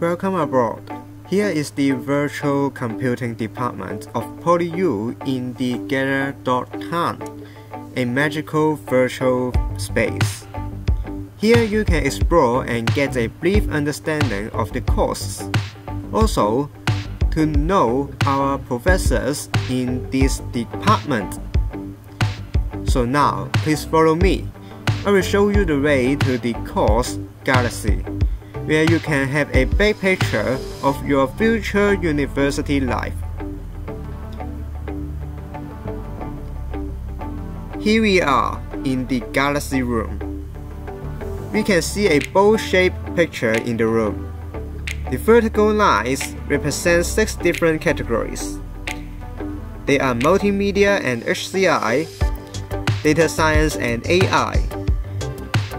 Welcome aboard. Here is the Virtual Computing Department of PolyU in the Gather.town, a magical virtual space. Here you can explore and get a brief understanding of the course. Also, to know our professors in this department. So now, please follow me. I will show you the way to the course Galaxy, where you can have a big picture of your future university life. Here we are in the Galaxy room. We can see a bowl-shaped picture in the room. The vertical lines represent six different categories. They are multimedia and HCI, data science and AI,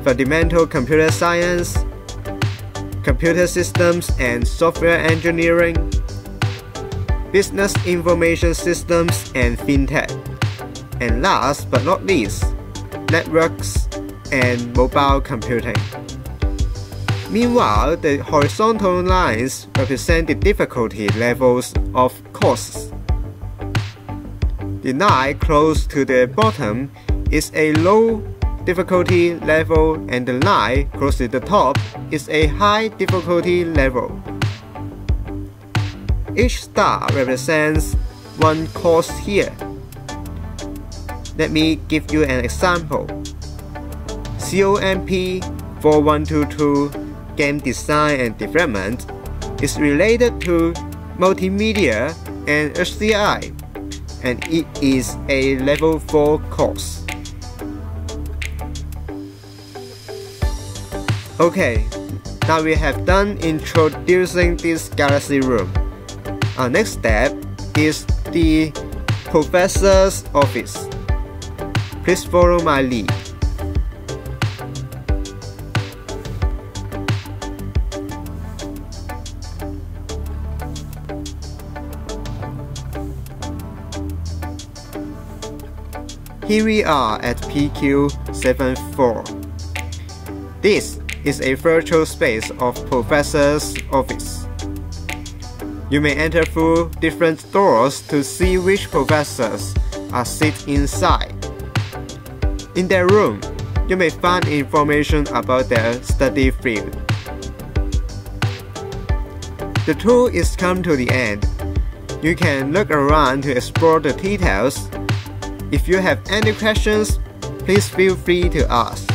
fundamental computer science, computer systems and software engineering, business information systems and fintech, and last but not least, networks and mobile computing. Meanwhile, the horizontal lines represent the difficulty levels of courses. The line close to the bottom is a low difficulty level and the line close to the top is a high difficulty level. Each star represents one course here. Let me give you an example. COMP 4122 Game Design and Development is related to multimedia and HCI and it is a level 4 course. Okay, now we have done introducing this Galaxy room. Our next step is the professor's office. Please follow my lead. Here we are at PQ74. This is a virtual space of Professor's office. You may enter through different doors to see which professors are sit inside. In their room, you may find information about their study field. The tour is come to the end. You can look around to explore the details if you have any questions, please feel free to ask.